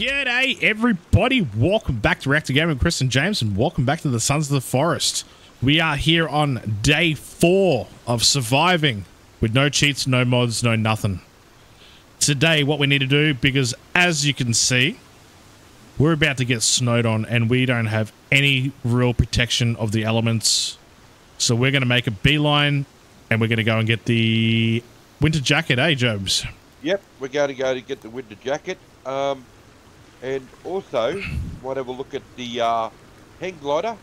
G'day, everybody. Welcome back to Reactive Gaming Chris and James, and welcome back to the Sons of the Forest. We are here on day four of surviving with no cheats, no mods, no nothing. Today, what we need to do, because as you can see, we're about to get snowed on, and we don't have any real protection of the elements. So we're going to make a beeline, and we're going to go and get the winter jacket, eh, Jobs? Yep, we're going to go to get the winter jacket. Um, and also, might have a look at the uh, hang glider.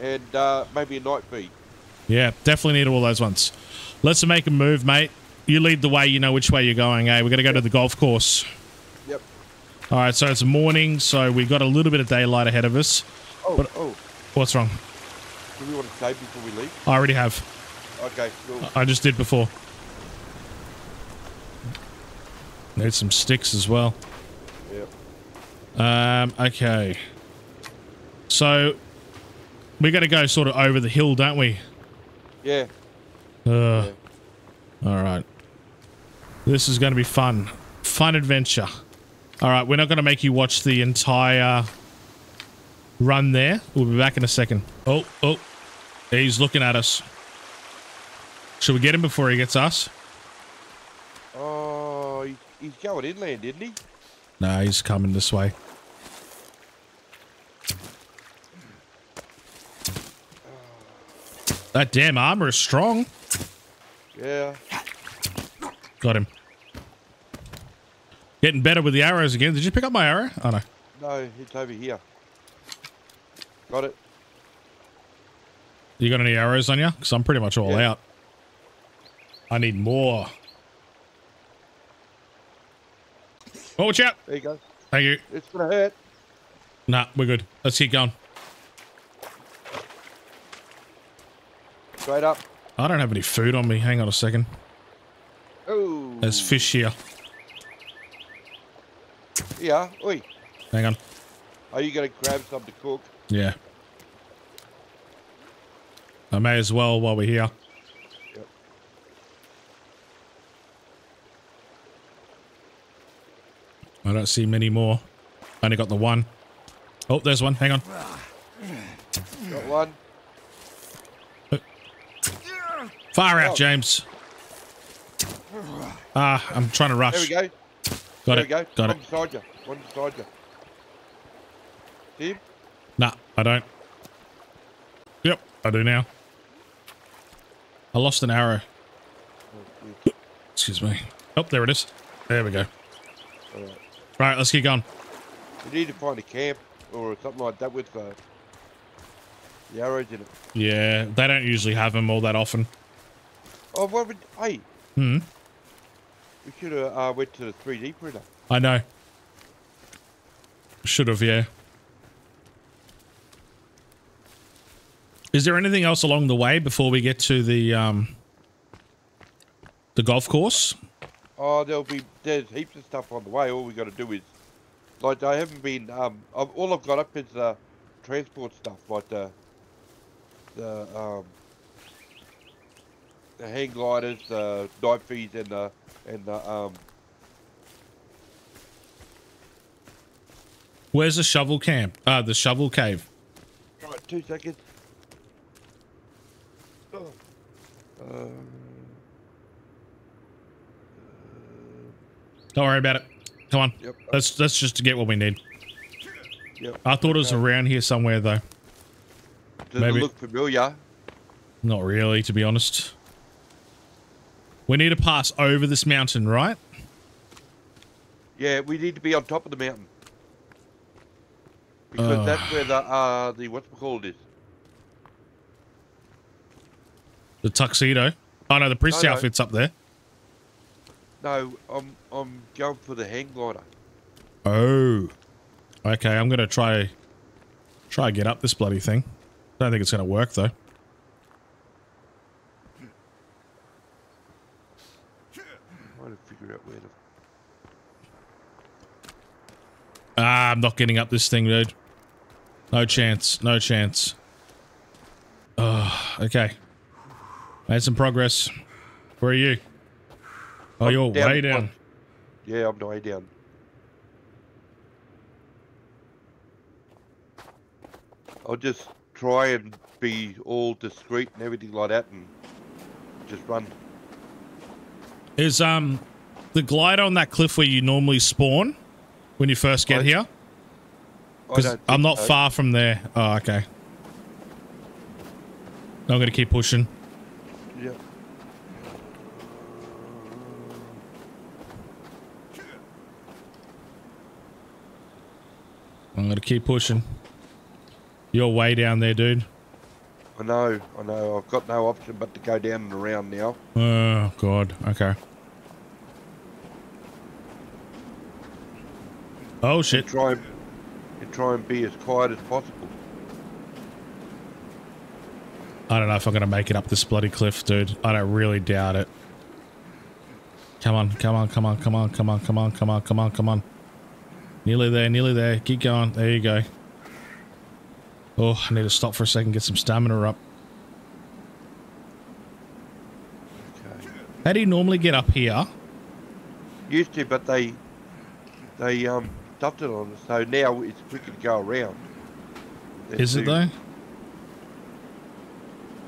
And uh, maybe a Knight V. Yeah, definitely need all those ones. Let's make a move, mate. You lead the way. You know which way you're going, eh? We're going to go to the golf course. Yep. All right, so it's morning, so we've got a little bit of daylight ahead of us. Oh, But- oh, What's wrong? do we want to save before we leave? I already have. Okay, cool. I just did before. Need some sticks as well. Um, okay. So, we got to go sort of over the hill, don't we? Yeah. Uh, all right. This is going to be fun. Fun adventure. All right, we're not going to make you watch the entire run there. We'll be back in a second. Oh, oh. He's looking at us. Should we get him before he gets us? Oh, he's going inland, isn't he? No, he's coming this way. That damn armor is strong. Yeah. Got him. Getting better with the arrows again. Did you pick up my arrow? Oh no. No, it's over here. Got it. You got any arrows on you? Because I'm pretty much all Yeah. out. I need more. Oh, watch out. There you go. Thank you. It's going to hurt. Nah, we're good. Let's keep going. Straight up. I don't have any food on me. Hang on a second. Oh. There's fish here. Yeah. Oi. Hang on. Are you going to grab some to cook? Yeah. I may as well while we're here. Yep. I don't see many more. Only got the one. Oh, there's one. Hang on. Got one. Far out. James. Ah, I'm trying to rush. There we go. Got there it. we go. Got one it. beside you. One beside you. See him? Nah, I don't. Yep, I do now. I lost an arrow. Oh. Excuse me. Oh, there it is. There we go. All right. Right, let's keep going. We need to find a camp or something like that with uh, the arrows in it. Yeah, they don't usually have them all that often. Oh, what would, hey, Hmm. we should have uh, went to the 3D printer. I know. Should have, yeah. Is there anything else along the way before we get to the um the golf course? Oh, there'll be, there's heaps of stuff on the way. All we got to do is, like, I haven't been, um, I've, all I've got up is uh, transport stuff, like the, the, um, the hang gliders, the Knight Vs, and the, and the, um, Where's the shovel camp? Uh the shovel cave. right, two seconds. Oh. Um, Don't worry about it. Come on. Yep. Let's let's just get what we need. yep. I thought it was around here somewhere though. Does maybe- it look familiar? Not really, to be honest. We need to pass over this mountain, right? Yeah, we need to be on top of the mountain. Because that's where the uh the what's it called is. The tuxedo. Oh no, the priest No, no. outfit's up there. No, I'm I'm going for the hang glider. Oh. Okay, I'm gonna try try get up this bloody thing. Don't think it's gonna work though. Ah, I'm not getting up this thing, dude. No chance. No chance. Oh, okay. Made some progress. Where are you? Oh, I'm you're down, way down. I'm, yeah, I'm way down. I'll just try and be all discreet and everything like that and just run. Is, um, the glider on that cliff where you normally spawn when you first get I- here? Because I'm not so. far from there. Oh, okay. I'm gonna keep pushing. Yeah. I'm gonna keep pushing. You're way down there, dude. I know, I know. I've got no option but to go down and around now. Oh god. Okay. Oh shit. And try and, and try and be as quiet as possible. I don't know if I'm gonna make it up this bloody cliff, dude. I don't really doubt it. Come on, come on, come on, come on, come on, come on, come on, come on, come on. Nearly there, nearly there. Keep going. There you go. Oh, I need to stop for a second, get some stamina up. Okay. How do you normally get up here? Used to, but they they um stuffed it on us, so now it's quicker to go around. Is it though?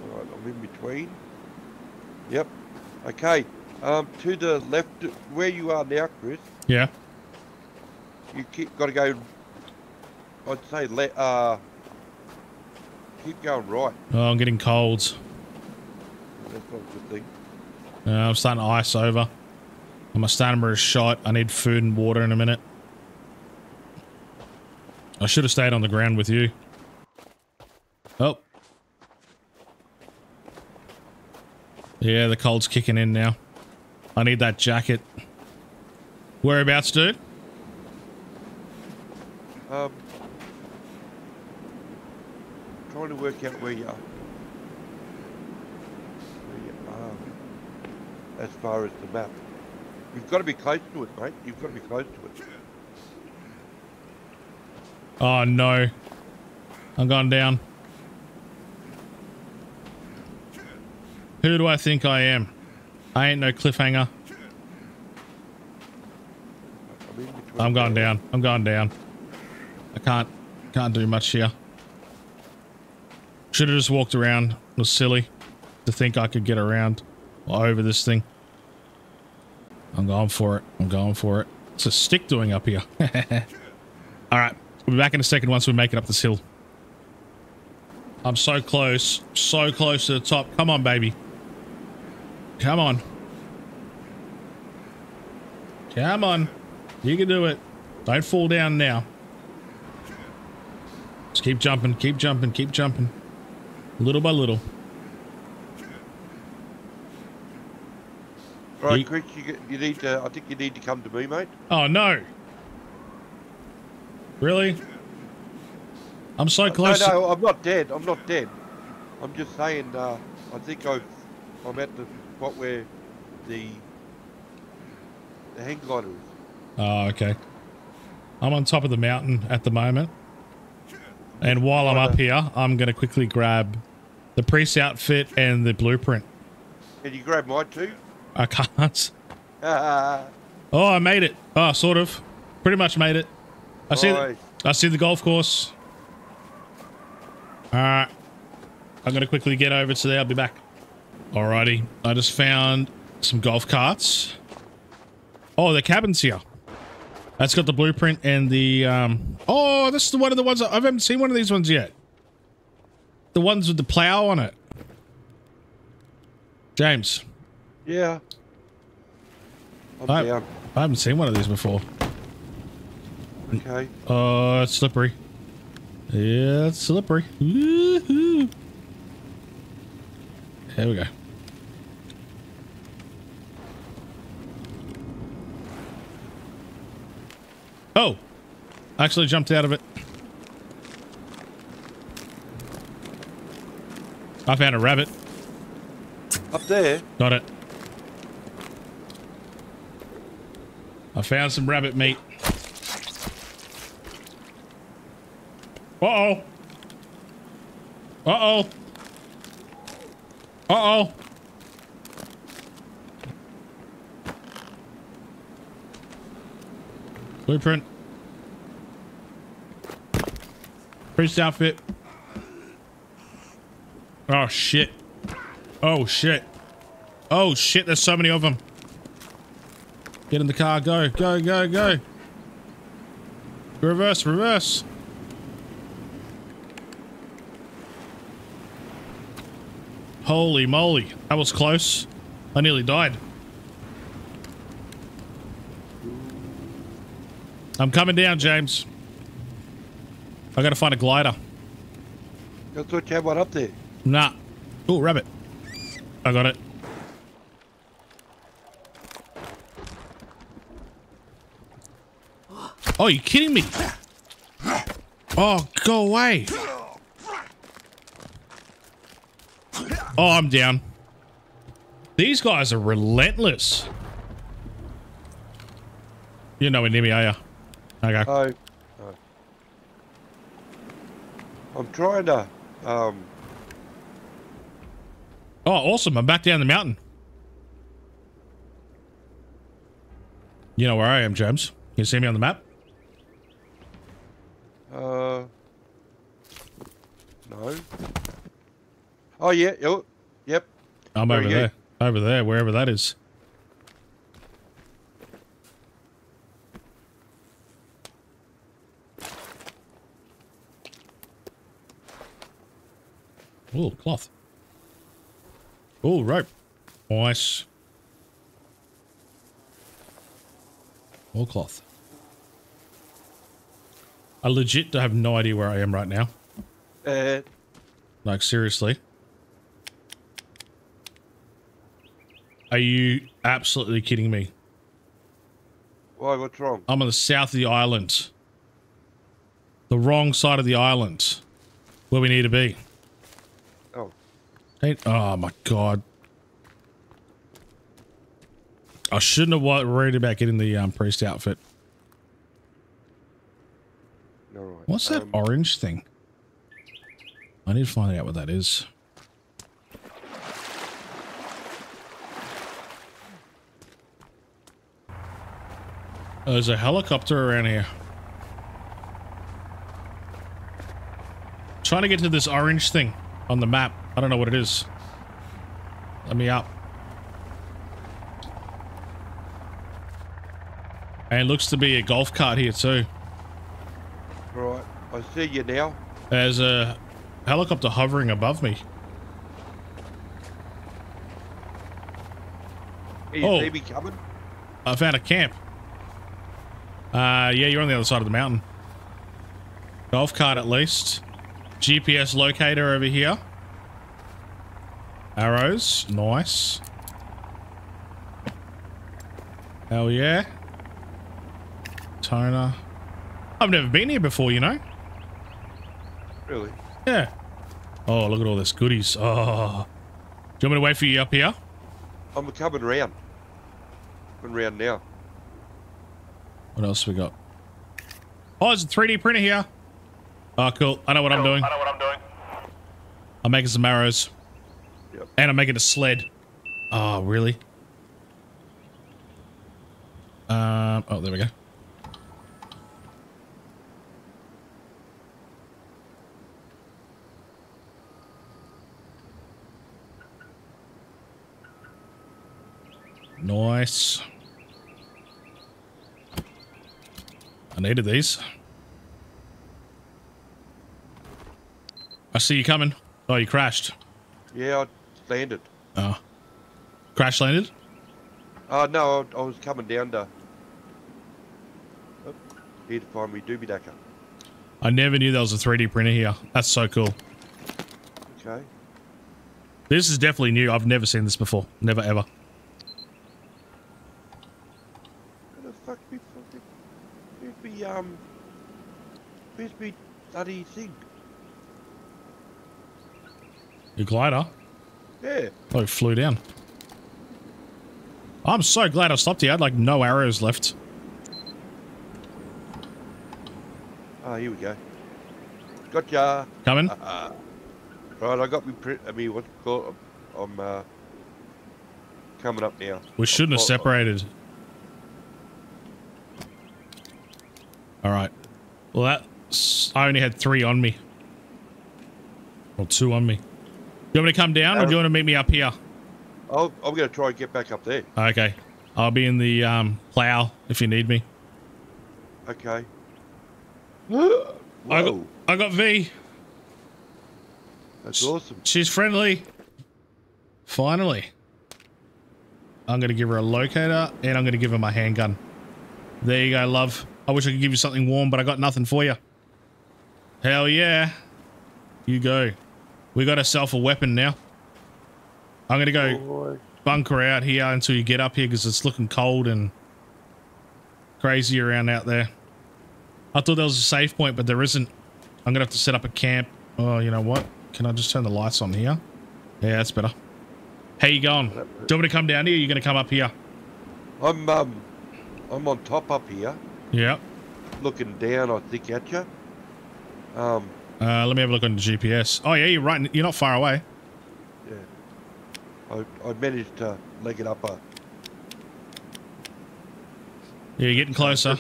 Right, I'm in between. Yep. Okay. Um, to the left, where you are now, Chris. Yeah. You keep got to go. I'd say let uh. Keep going right. Oh, I'm getting colds. That's not a good thing. Uh, I'm starting to ice over. My stamina is shot. I need food and water in a minute. I should have stayed on the ground with you. Oh. Yeah, the cold's kicking in now. I need that jacket. Whereabouts, dude? Um, trying to work out where you are. Where you are. As far as the map. You've got to be close to it, mate. You've got to be close to it. Oh, no. I'm going down. Who do I think I am? I ain't no cliffhanger. I'm in going down. I'm going down. I can't can't do much here. Should have just walked around. It was silly to think I could get around over this thing. I'm going for it. I'm going for it. What's a stick doing up here? All right. We'll be back in a second once we make it up this hill. I'm so close. So close to the top. Come on, baby. Come on. Come on. You can do it. Don't fall down now. Just keep jumping, keep jumping, keep jumping. Little by little. Right, Ye- Chris, you, you need to. I think you need to come to me, mate. Oh no. Really? I'm so close. No, no, I'm not dead. I'm not dead. I'm just saying. Uh, I think I've. I'm at the spot where the the hang glider is. Oh, okay. I'm on top of the mountain at the moment. And while I'm up here, I'm going to quickly grab the priest outfit and the blueprint. Can you grab my two? I can't. Ah, Oh, I made it. Oh, sort of. Pretty much made it. I see. The, I see the golf course. All right. I'm gonna quickly get over to there. I'll be back. Alrighty. I just found some golf carts. Oh, the cabin's here. That's got the blueprint and the um. Oh, this is the one of the ones I haven't seen one of these ones yet. The ones with the plow on it. James, yeah. I'm I- down. I haven't seen one of these before. Okay. Oh, it's slippery. Yeah, it's slippery. Woohoo. There we go. Oh, I actually jumped out of it. I found a rabbit. Up there. Got it. I found some rabbit meat. Uh-oh. Uh-oh. Uh-oh. Blueprint. Priest outfit. Oh, shit. Oh, shit. Oh, shit. There's so many of them. Get in the car. Go, go, go, go. Reverse, reverse. Holy moly. That was close. I nearly died. I'm coming down, James. I gotta find a glider. I thought you had one up there. Nah. Oh, rabbit. I got it. Oh, you kidding me? Oh, go away. Oh, I'm down. These guys are relentless. You're nowhere near me, are you? Okay. Oh. I'm trying to. Um, Oh, awesome. I'm back down the mountain. You know where I am, James. Can you see me on the map? uh, no. Oh yeah. Oh, yep. I'm over there. Over there, wherever that is. Oh, cloth. Oh, rope. Nice. More cloth. I legit have no idea where I am right now. Uh, Like, seriously. Are you absolutely kidding me? why? What's wrong? I'm on the south of the island. The wrong side of the island. Where we need to be. Oh, Ain't, oh my god. I shouldn't have worried about getting the um, priest outfit. right. What's that Um, orange thing? I need to find out what that is. There's a helicopter around here. Trying to get to this orange thing on the map. I don't know what it is. Let me up. And it looks to be a golf cart here too. Right. I see you now. There's a helicopter hovering above me. You Oh. see me coming? I found a camp. Uh, yeah, you're on the other side of the mountain. Golf cart at least. GPS locator over here. Arrows, nice. Hell yeah. Toner. I've never been here before, you know? Really? Yeah. Oh, look at all this goodies. Oh. Do you want me to wait for you up here? I'm coming round. Coming round now. What else we got? Oh, there's a 3D printer here. Oh, cool. I know what I'm doing. I know what I'm doing. I'm making some arrows. Yep. And I'm making a sled. Oh, really? Um, oh, there we go. Nice. I needed these. I see you coming. Oh, you crashed. Yeah, I landed. Oh. Crash landed? Oh no, I, I was coming down to. Oh, here to find me doobie dacker. I never knew there was a 3D printer here. That's so cool. Okay. This is definitely new. I've never seen this before. Never ever. What the fuck me fucking. Where's me um. Me bloody thing? Your glider? Yeah. Oh, it flew down. I'm so glad I stopped here. I had like no arrows left. Ah, here we go. Gotcha. Coming? Uh, right, I got me print. I mean, what's it called? I'm uh. Coming up now. We shouldn't have Oh, oh, separated. All right. Well, that I only had three on me. Or two on me. You want me to come down, or do you want to meet me up here? I'll, I'm going to try and get back up there. Okay, I'll be in the um, plow if you need me. Okay. I got, Whoa, I got V. that's awesome. She's friendly. Finally. I'm going to give her a locator and I'm going to give her my handgun. There you go, love. I wish I could give you something warm, but I got nothing for you. Hell yeah. You go. We got ourselves a weapon now. I'm going to go Boy. bunker out here until you get up here because it's looking cold and crazy around out there. I thought there was a safe point, but there isn't. I'm going to have to set up a camp. Oh, you know what? Can I just turn the lights on here? Yeah, that's better. How you going? Do you want me to come down here? Or you going to come up here? I'm um, I'm on top up here, Yeah. looking down. I think at you. Um, Uh, let me have a look on the GPS. Oh, yeah, you're right. You're not far away. yeah. I I managed to leg it up a. Yeah, you're getting closer.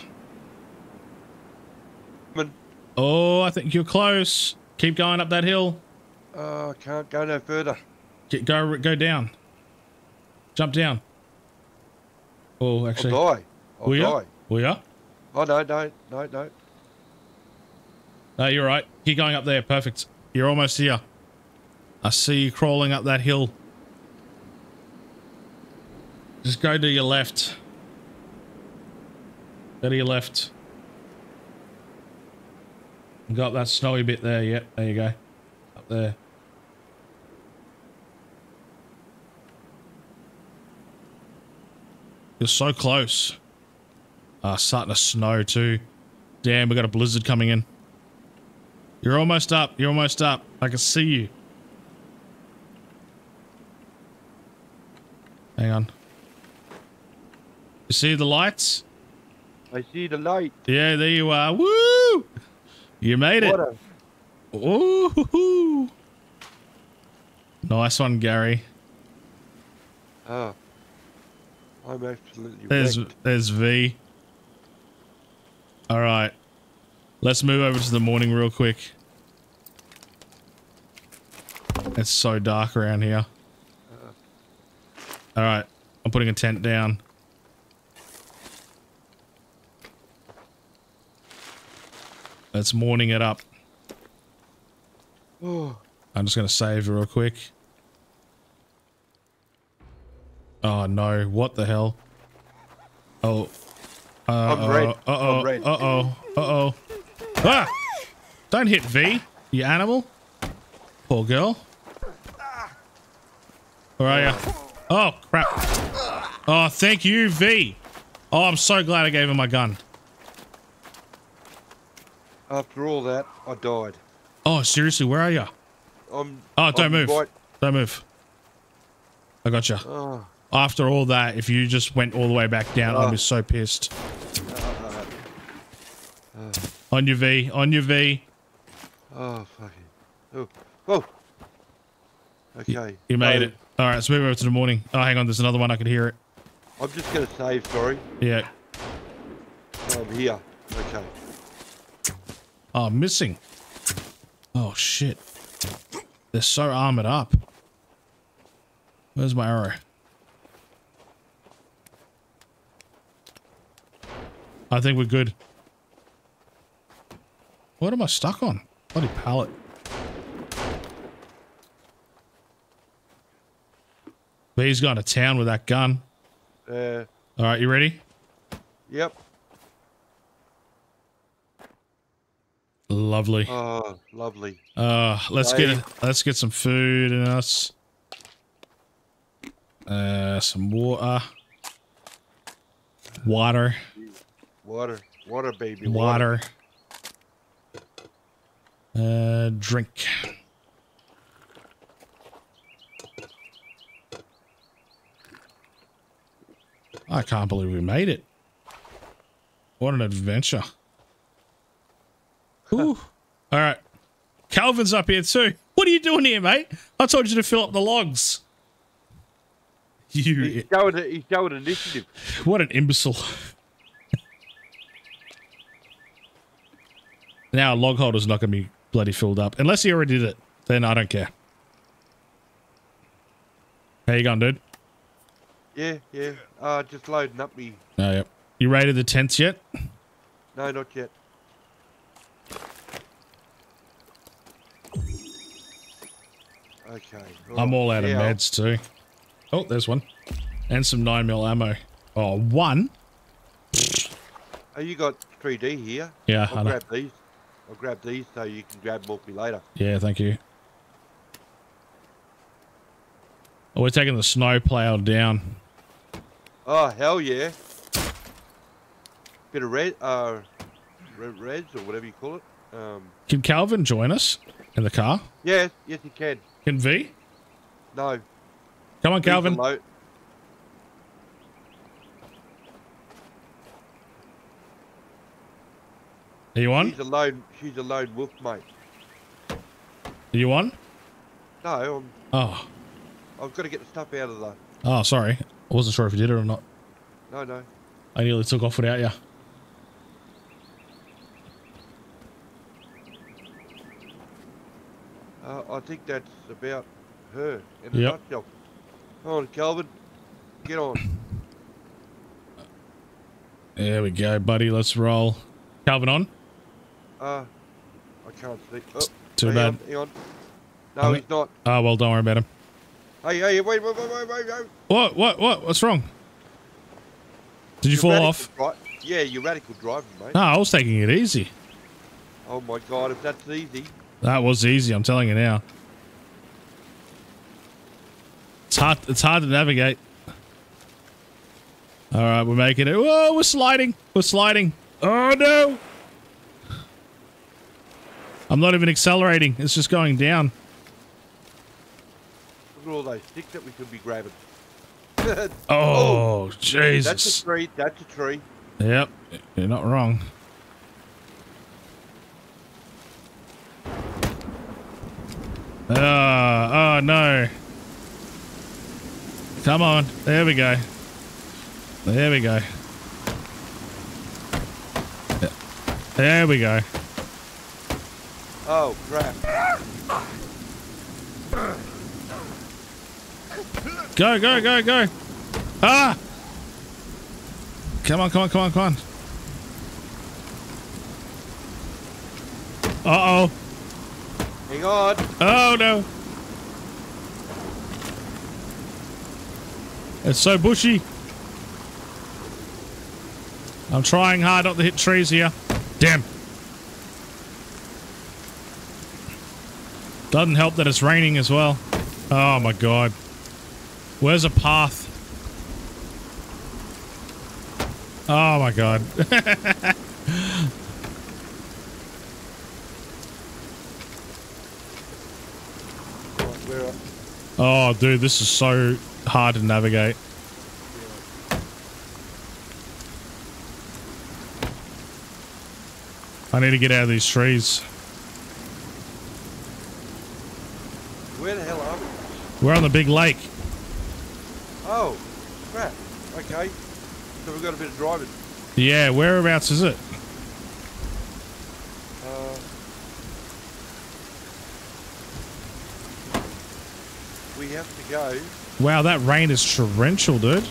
Oh, I think you're close. Keep going up that hill. uh, I can't go no further. Get, go go down. Jump down. Oh, I'll actually. die. I'll Will die. Will ya? Oh no, no, no, no. No, you're right. Keep going up there. Perfect. You're almost here. I see you crawling up that hill. Just go to your left. Go to your left. Got that snowy bit there. Yep, there you go. Up there. You're so close. Ah, starting to snow too. Damn, we got a blizzard coming in. You're almost up. You're almost up. I can see you. Hang on. You see the lights? I see the light. Yeah, there you are. Woo! You made it. What a Ooh. Nice one, Gary. Oh. I'm absolutely There's wrecked. there's V. All right. Let's move over to the morning real quick. It's so dark around here. All right. I'm putting a tent down. Let's morning it up. Oh, I'm just going to save real quick. Oh no, what the hell? Oh. Uh, I'm red. Uh oh. I'm red. Uh oh. Uh oh. Ah! Don't hit V, you animal. Poor girl. Where are you? Oh, crap. Oh, thank you, V. Oh, I'm so glad I gave him my gun. after all that, I died. Oh, seriously, where are you? I'm. Oh, don't I'm move. Right, Don't move. I got you. oh, ah. After all that, if you just went all the way back down, I'd be ah. so pissed. Ah. On your V, on your V. oh, fucking. Oh, oh. Okay. You made so it. All right, let's move over to the morning. Oh, hang on, there's another one. I could hear it. I'm just gonna save. Sorry. Yeah. I'm here. Okay. Oh, I'm missing. Oh, shit. They're so armored up. Where's my arrow? I think we're good. What am I stuck on? Bloody pallet. V's gone to town with that gun. Uh. All right, you ready? Yep. Lovely. Oh, lovely. Uh, let's get let's get some food in us. Uh, some water. Water. Water. Water, baby. Water. Uh, drink. I can't believe we made it. What an adventure. Ooh. All right. Kelvin's up here too. What are you doing here, mate? I told you to fill up the logs. You. He's showing, he's showing initiative. what an imbecile. now a log holder's not going to be bloody filled up. Unless he already did it. Then I don't care. How you going, dude? Yeah, yeah. Uh, just loading up me. Oh, yep. You raided the tents yet? No, not yet. Okay. I'm all out of meds too. Oh, there's one. And some 9mm ammo. Oh, one? Oh, you got 3D here. Yeah, I I'll know. grab these. I'll grab these so you can grab more me later. Yeah, thank you. Oh, we're taking the snow plow down. Oh, hell yeah. Bit of red, uh, red, reds or whatever you call it. Um, Can Kelvin join us in the car? yes, yes, he can. Can V? No. Come on, Kelvin. low- Are you on? She's a lone, she's a lone wolf, mate. Are you on? No, I'm, Oh. I've got to get the stuff out of the. Oh, sorry. I wasn't sure if you did it or not. No, no. I nearly took off without you. Uh, I think that's about her in a Yep. nutshell. Come on, Kelvin. Get on. There we go, buddy. Let's roll. Kelvin on? Uh, I can't see. Oh, Too hang bad. On, hang on. No, I'm- he's not. Oh, well, don't worry about him. Hey, hey, wait, wait, wait, wait, wait, wait. What? What? What? What's wrong? Did you You're fall off? dri- yeah, you're radical driving, mate. No, I was taking it easy. Oh my god, if that's easy. That was easy. I'm telling you now. It's hard. It's hard to navigate. All right, we're making it. Whoa, we're sliding. We're sliding. Oh no! I'm not even accelerating. It's just going down. Look at all those sticks that we could be grabbing. Oh, Jesus! That's a tree. That's a tree. Yep, you're not wrong. Oh, oh no. Come on. There we go. There we go. There we go. Oh crap. Go, go, go, go. Ah! Come on, come on, come on, come on. Uh-oh. Hang on. Oh no. It's so bushy. I'm trying hard not to hit trees here. Damn. Doesn't help that it's raining as well. Oh my god. Where's a path? Oh my god. Oh dude, this is so hard to navigate. I need to get out of these trees. Where the hell are we? We're on the big lake. Oh, crap. Okay. So we've got a bit of driving. Yeah, whereabouts is it? Uh, we have to go. Wow, that rain is torrential, dude.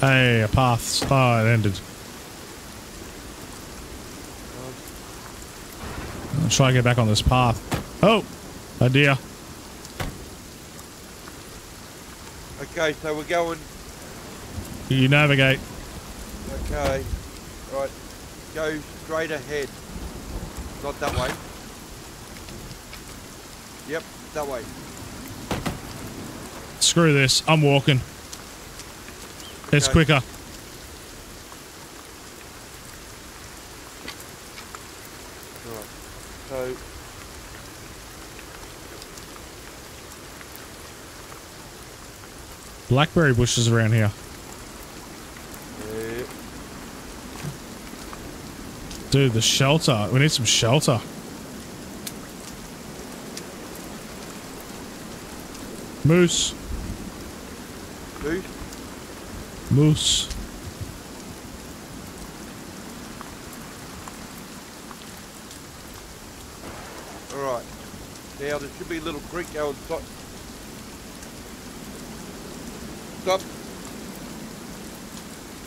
Hey, a path. Oh, it ended. I'll try to get back on this path. Oh, dear. Okay, so we're going. You navigate. Okay. Right. Go straight ahead. Not that way. Yep, that way. Screw this. I'm walking. It's quicker. Right. So. Blackberry bushes around here. Uh, Dude, the shelter. We need some shelter. Moose. Moose. Moose. Alright. Now there should be a little creek going so Stop.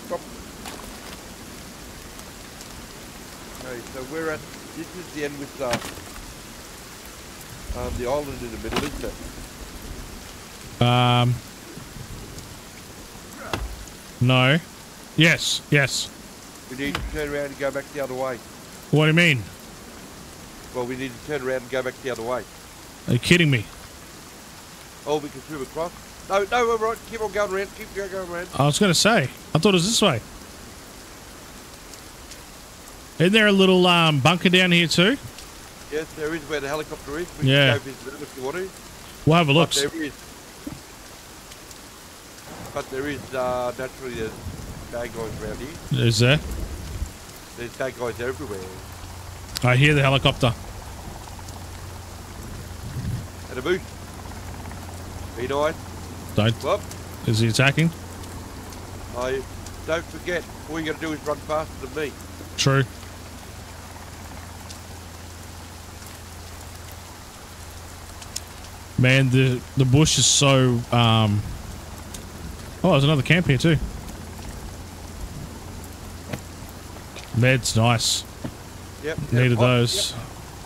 Stop. Okay, so we're at, this is the end with, uh, um, the island in the middle, isn't it? Um. No. Yes. Yes. We need to turn around and go back the other way. What do you mean? Well, we need to turn around and go back the other way. Are you kidding me? Oh, we can swim across? No, no, we're right. Keep on going around. Keep going around. I was going to say. I thought it was this way. Isn't there a little um, bunker down here too? Yes, there is where the helicopter is. We Yeah. can go visit it if you want to. We'll have a look. But there is. But there is uh, naturally there's bad guys around here. Is there? There's bad guys everywhere. I hear the helicopter. And a boost. Be nice. Don't. Well, Is he attacking? I don't forget. All you got to do is run faster than me. True. Man, the the bush is so. Um... Oh, there's another camp here too. Med's nice. Yep. Needed pot, those.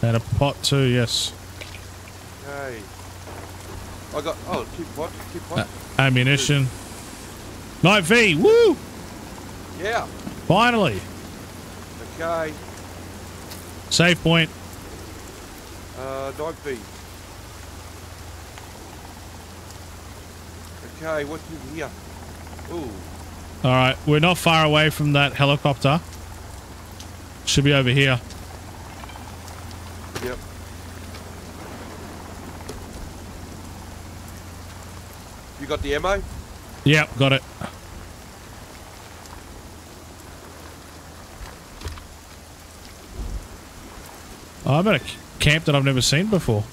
And a pot too, yes. Okay. I got oh two pots, two pots. Uh, ammunition. Knight V, woo! yeah. Finally. Okay. Save point. Uh, Knight V. Okay, what's in here? Ooh. Alright, we're not far away from that helicopter. Should be over here. Got the ammo? Yep, got it. Oh, I'm at a camp that I've never seen before.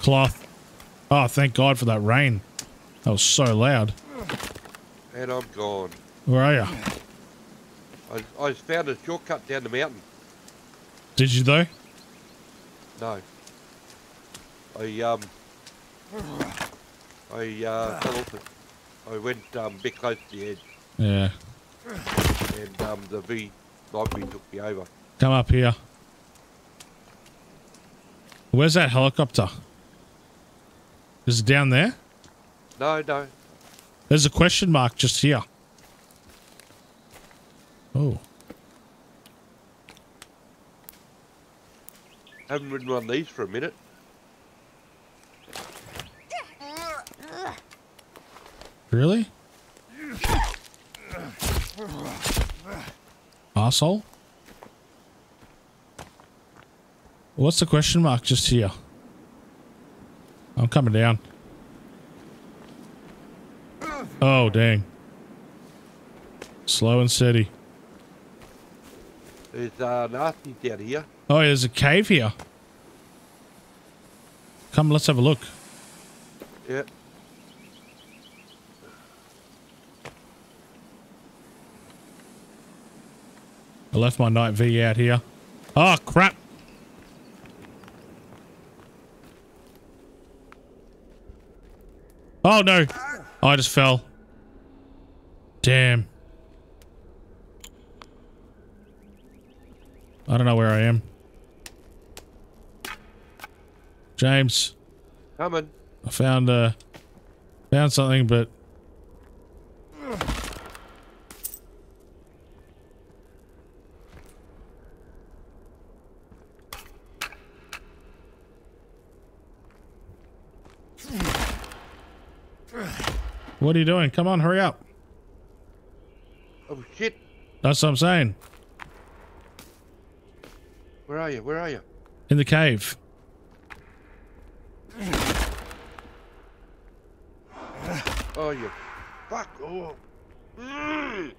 Cloth. Oh, thank God for that rain. That was so loud. And I'm gone. Where are you? I, I found a shortcut down the mountain. Did you though? No. I um. I uh, fell off it. I went um, a bit close to the edge, Yeah. and um, the V V took me over. Come up here. Where's that helicopter? Is it down there? No, no. There's a question mark just here. Oh. Haven't ridden one of these for a minute. Really? Asshole? What's the question mark just here? I'm coming down. Oh, dang. Slow and steady. There's uh, nasties down here. Oh, there's a cave here. Come, let's have a look. Yeah. I left my Knight V out here. Oh, crap. Oh, no. I just fell. Damn. I don't know where I am. James, Coming. I found uh found something, but What are you doing? Come on, hurry up. That's what I'm saying. Where are you? Where are you? In the cave. Oh, you fuck! Oh. Mm.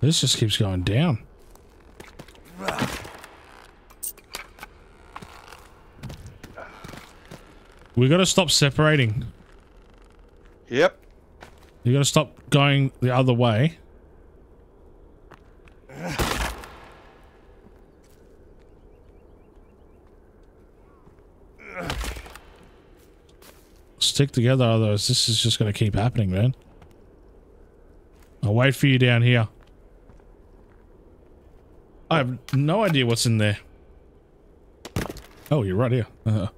This just keeps going down. We got to stop separating. Yep. You got to stop going the other way. Stick together, otherwise this is just to keep happening, man. I'll wait for you down here. I have no idea what's in there. Oh, you're right here. Uh,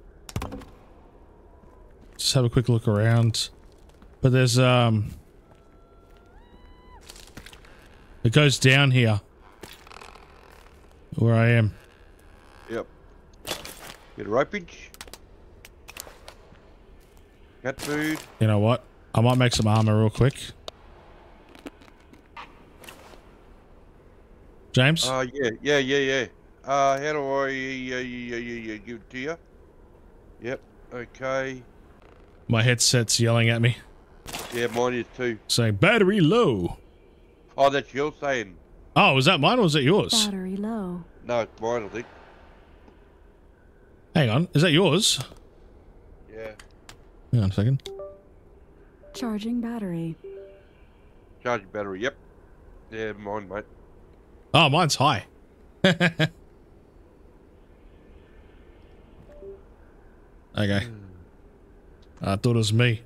just have a quick look around. But there's, um... It goes down here. Where I am. Yep. Get ropage. Cat food. You know what? I might make some armor real quick. James? Uh, yeah, yeah, yeah, yeah. Uh, how do I uh, yeah, yeah, yeah, yeah, give it to you? Yep. Okay. My headset's yelling at me, Yeah, mine is too. saying battery low. Oh, that's your saying. Oh, was that mine or was that yours? Battery low. No, it's mine, I think. Hang on, is that yours? Yeah. Hang on a second. Charging battery. Charging battery. Yep. Yeah, mine, mate. Oh, mine's high. okay. Hmm. I thought it was me.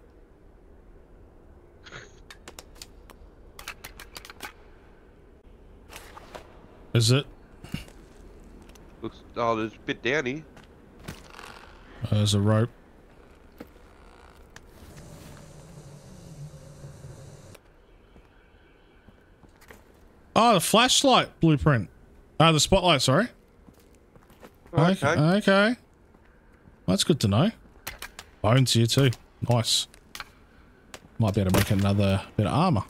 Is it? Looks. Oh, there's a bit down here. Oh, there's a rope. Oh, the flashlight blueprint. Ah, the spotlight, sorry. Okay. Okay. That's good to know. Bones here too. Nice. Might be able to make another bit of armor.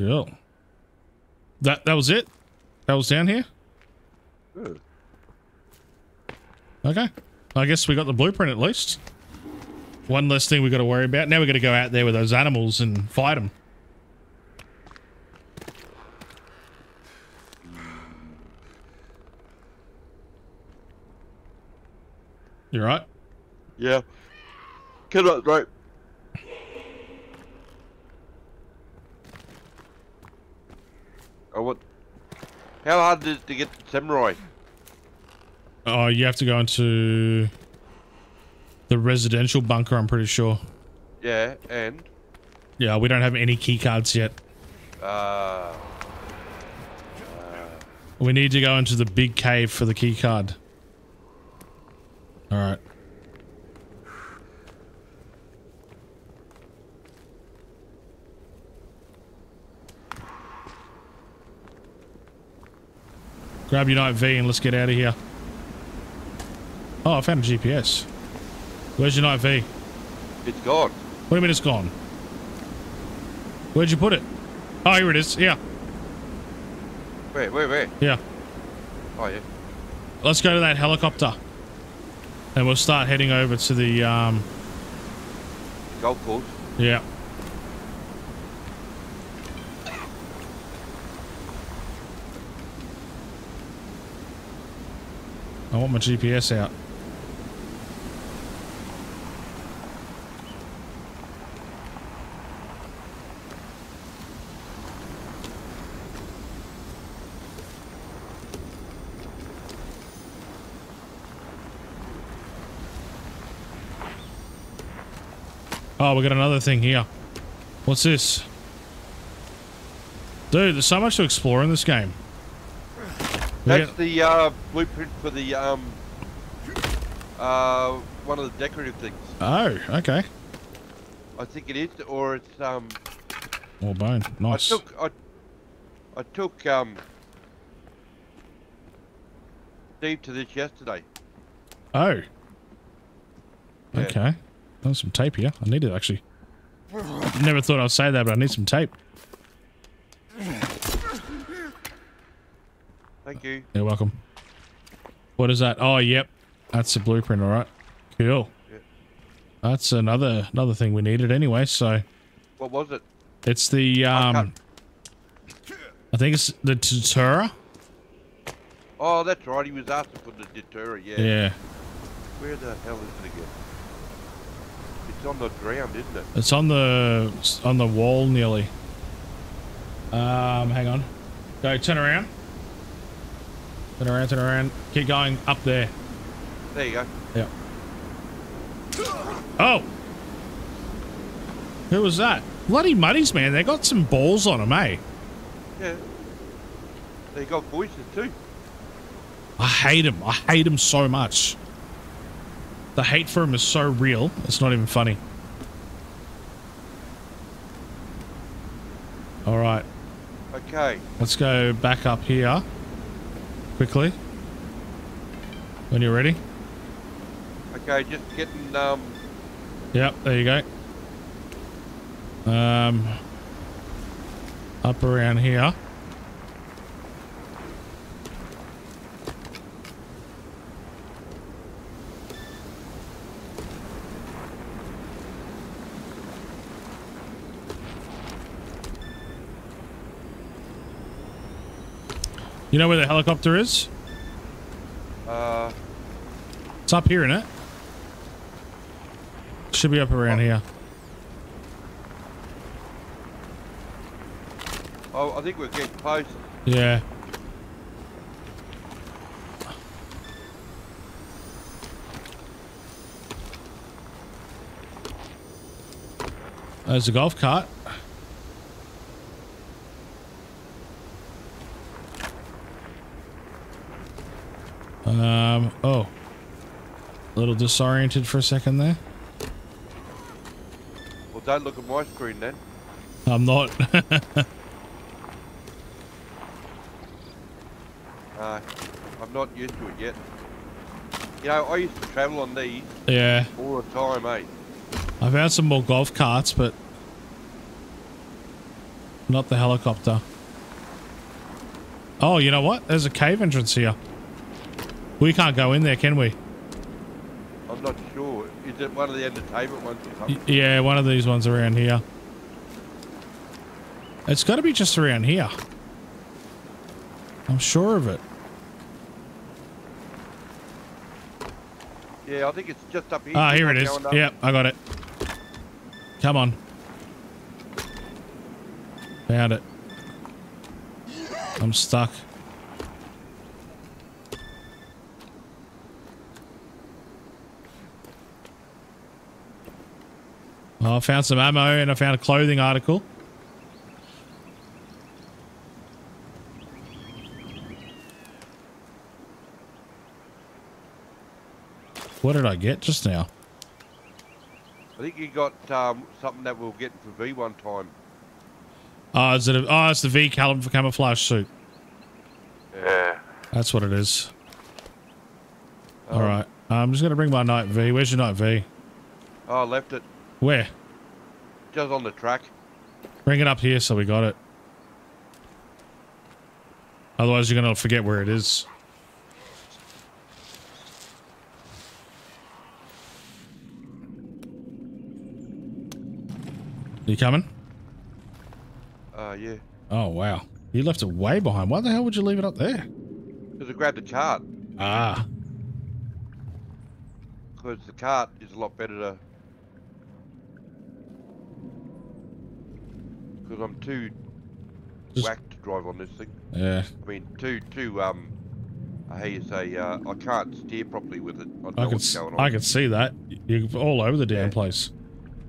Cool. That that was it? That was down here? Good. Okay. I guess we got the blueprint at least. One less thing we got to worry about. Now we got to go out there with those animals and fight them. You right? Yeah. Up, right. Oh, what? How hard is it to get the samurai? Oh, you have to go into the residential bunker, I'm pretty sure. Yeah, and Yeah, we don't have any key cards yet. uh, We need to go into the big cave for the key card. All Grab your Knight V and let's get out of here. Oh, I found a GPS. Where's your Knight V? it's gone. What do you mean it's gone? Where'd you put it? Oh, here it is. Yeah, Wait, wait, wait. yeah. Oh yeah. Let's go to that helicopter. And we'll start heading over to the, um, Golf course. yeah. Want my GPS out. Oh, we got another thing here. What's this? Dude, there's so much to explore in this game. That's the uh, blueprint for the um, uh, one of the decorative things. oh, okay. I think it is, or it's um. More bone. Nice. I took I, I took um. Steve to this yesterday. Oh. Yeah. Okay. There's some tape here. I need it actually. Never thought I'd say that, but I need some tape. Thank you. You're welcome. What is that? Oh, yep. That's the blueprint, all right. Cool. Yeah. That's another another thing we needed anyway, so What was it? it's the um I think it's the tutura. Oh, that's right. He was asking for the deterrent. Yeah. Yeah. Where the hell is it again? It's on the ground, isn't it? It's on the on the wall nearly. Um, hang on. Go turn around. Turn around, turn around. Keep going up there. There you go. Yep. Oh! Who was that? Bloody Muddies, man. They got some balls on them, eh? Yeah. They got voices too. I hate him. I hate him so much. The hate for him is so real. It's not even funny. All right. Okay. Let's go back up here. Quickly. When you're ready. Okay, just getting um Yep, there you go. Um, up around here. You know where the helicopter is? uh It's up here, isn't it? Should be up around here. oh I think we're getting close. Yeah. There's a golf cart. Um, oh. A little disoriented for a second there. Well don't look at my screen then. I'm not. Uh I'm not used to it yet. You know, I used to travel on these yeah. all the time, mate. I found some more golf carts, but not the helicopter. Oh, you know what? There's a cave entrance here. We can't go in there, can we? I'm not sure. Is it one of the entertainment ones or Y- something? yeah, one of these ones around here. It's got to be just around here. I'm sure of it. Yeah, I think it's just up here. Ah, here it is. Keep is. on going up. Yep, I got it. Come on. Found it. I'm stuck. Oh, I found some ammo and I found a clothing article. What did I get just now? I think you got um, something that we were getting for V one time. Oh, is it a, oh, it's the V cam- camouflage suit. Yeah. That's what it is. All Um, right. I'm just going to bring my Knight V. Where's your Knight V? Oh, I left it Where? just on the track. Bring it up here so we got it. Otherwise, you're going to forget where it is. You coming? Uh, yeah. Oh, wow. You left it way behind. Why the hell would you leave it up there? Because I grabbed the cart. Ah. Because the cart is a lot better to. Because I'm too Just- whacked to drive on this thing. Yeah. I mean, too, too, um, how you say, uh, I can't steer properly with it. I don't I know could, what's going on. I could see that. You're all over the damn Yeah. place.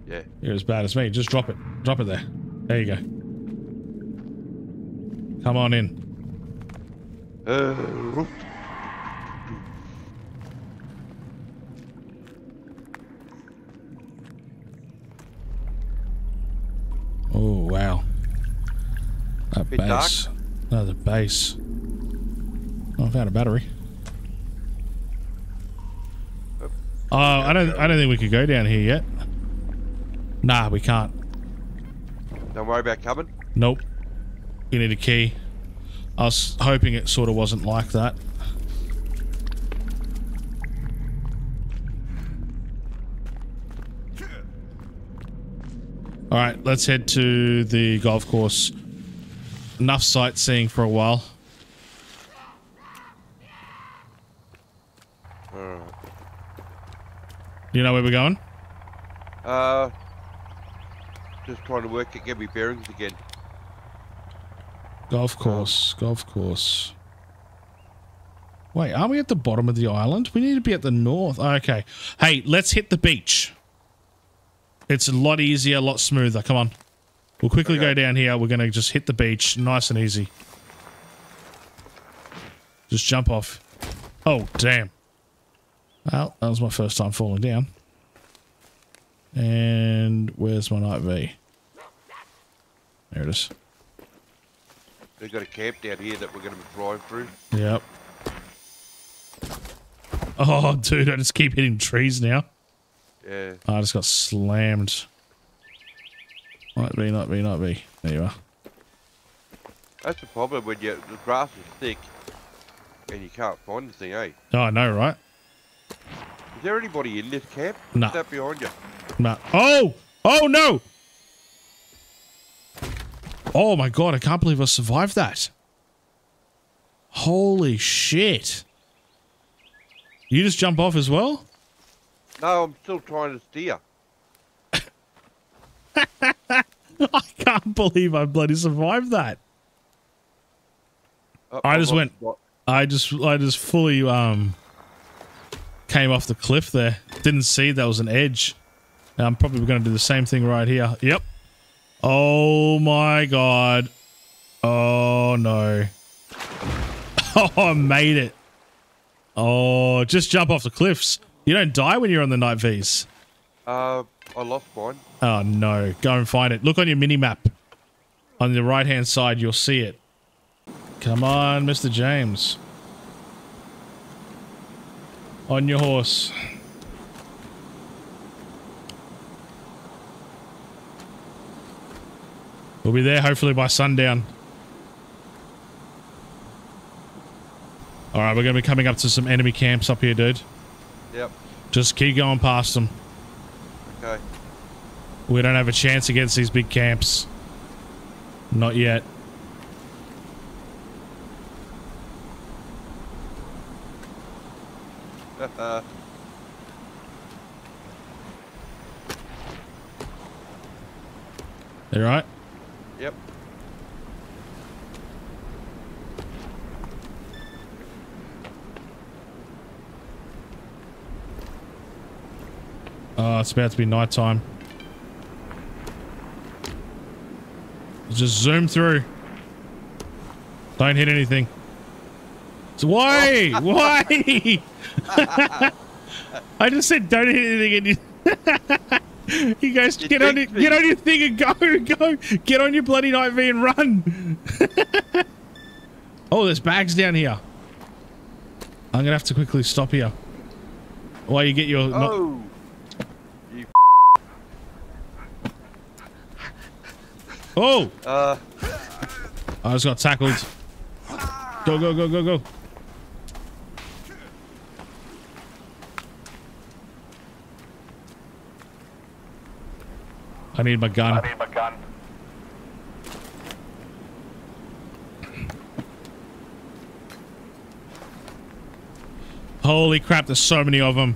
Yeah. You're as bad as me. Just drop it. Drop it there. There you go. Come on in. Uh, Oh, wow. Bit dark. bass. No, the bass. Oh, I found a battery. Oh. oh, I don't. I don't think we could go down here yet. Nah, we can't. don't worry about coming. Nope. You need a key. I was hoping it sort of wasn't like that. All right, let's head to the golf course. Enough sightseeing for a while. Alright. You know where we're going? Uh, just trying to work it, get me bearings again. Golf course. Golf course. Wait, aren't we at the bottom of the island? We need to be at the north. Okay. Hey, let's hit the beach. It's a lot easier, a lot smoother. Come on. We'll quickly Okay. go down here. We're going to just hit the beach. Nice and easy. Just jump off. Oh, damn. Well, that was my first time falling down. And where's my Knight V? There it is. They've got a camp down here that we're going to be drive through. Yep. Oh, dude, I just keep hitting trees now. Yeah. I just got slammed. Might be, not be, not be. There you are. That's the problem when you, the grass is thick and you can't find anything, eh? Oh, I know, right? Is there anybody in this camp? No. Is that behind you? No. Oh! Oh, no! Oh, my God. I can't believe I survived that. Holy shit. You just jump off as well? No, I'm still trying to steer. I can't believe I bloody survived that. Oh, I just went- my- I just I just fully um came off the cliff there. Didn't see that was an edge. And I'm probably going to do the same thing right here. Yep. Oh my god. Oh no. Oh, I made it. Oh, just jump off the cliffs. You don't die when you're on the Knight V's. Uh, I lost mine. Oh no. Go and find it. Look on your mini map. On the right hand side, you'll see it. Come on, Mr. James. On your horse. We'll be there hopefully by sundown. Alright, we're going to be coming up to some enemy camps up here, dude. Yep. Just keep going past them. We don't have a chance against these big camps. Not yet. You right? yep. Oh, it's about to be nighttime. Just zoom through. Don't hit anything. So why? Why? I just said don't hit anything and you, you guys You get on your, get on your thing and go, go. Get on your bloody Knight V and run. oh, there's bags down here. I'm gonna have to quickly stop here. While you get your Oh! Oh! Uh, I just got tackled. Go, go, go, go, go. I need my gun. I need my gun. Holy crap, there's so many of them.